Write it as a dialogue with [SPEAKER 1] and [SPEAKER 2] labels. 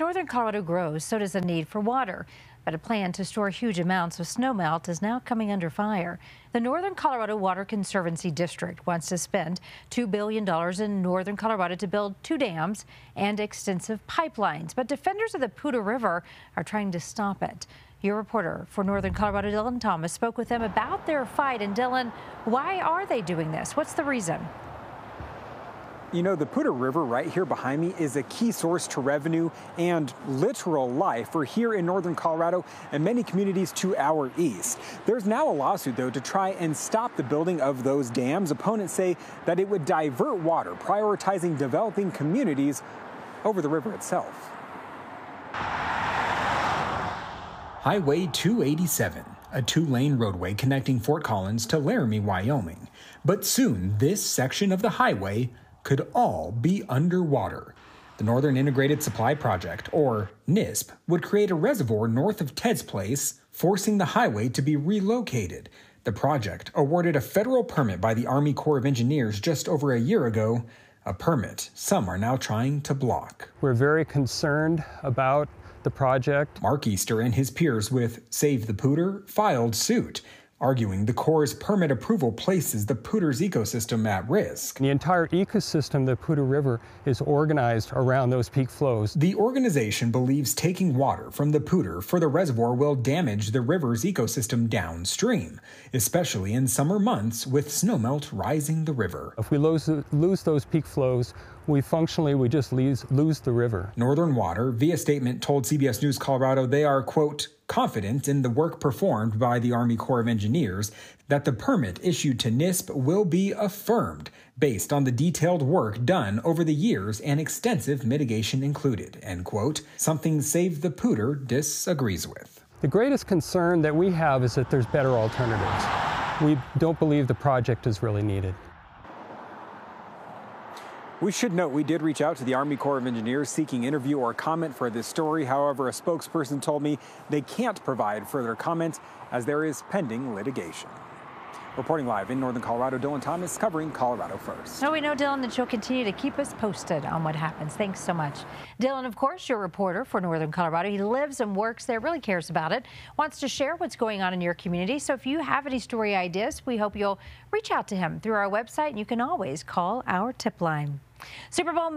[SPEAKER 1] Northern Colorado grows, so does the need for water. But a plan to store huge amounts of snowmelt is now coming under fire. The Northern Colorado Water Conservancy District wants to spend $2 billion in northern Colorado to build two dams and extensive pipelines. But defenders of the Poudre River are trying to stop it. Your reporter for Northern Colorado, Dylan Thomas, spoke with them about their fight. And Dylan, why are they doing this? What's the reason?
[SPEAKER 2] You know, the Poudre River right here behind me is a key source to revenue and literal life for here in northern Colorado and many communities to our east. There's now a lawsuit, though, to try and stop the building of those dams. Opponents say that it would divert water, prioritizing developing communities over the river itself.
[SPEAKER 3] Highway 287, a two lane roadway connecting Fort Collins to Laramie, Wyoming. But soon, this section of the highway could all be underwater. The Northern Integrated Supply Project, or NISP, would create a reservoir north of Ted's Place, forcing the highway to be relocated. The project, awarded a federal permit by the Army Corps of Engineers just over a year ago, a permit some are now trying to block.
[SPEAKER 4] We're very concerned about the project.
[SPEAKER 3] Mark Easter and his peers with Save the Poudre filed suit arguing the Corps' permit approval places the Poudre's ecosystem at risk.
[SPEAKER 4] The entire ecosystem, the Poudre River, is organized around those peak flows.
[SPEAKER 3] The organization believes taking water from the Poudre for the reservoir will damage the river's ecosystem downstream, especially in summer months with snowmelt rising the river.
[SPEAKER 4] If we lose, lose those peak flows, we functionally we just lose, lose the river.
[SPEAKER 3] Northern Water, via statement, told CBS News Colorado they are, quote, confident in the work performed by the Army Corps of Engineers that the permit issued to NISP will be affirmed based on the detailed work done over the years and extensive mitigation included, end quote, something Save the Poudre disagrees with.
[SPEAKER 4] The greatest concern that we have is that there's better alternatives. We don't believe the project is really needed.
[SPEAKER 2] We should note we did reach out to the Army Corps of Engineers seeking interview or comment for this story. However, a spokesperson told me they can't provide further comment as there is pending litigation. Reporting live in Northern Colorado, Dylan Thomas covering Colorado First.
[SPEAKER 1] So we know, Dylan, that you'll continue to keep us posted on what happens. Thanks so much. Dylan, of course, your reporter for Northern Colorado. He lives and works there, really cares about it, wants to share what's going on in your community. So if you have any story ideas, we hope you'll reach out to him through our website. And you can always call our tip line. Super Bowl